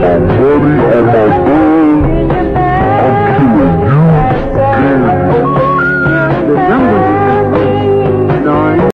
I'm ready and my. I'm killing you.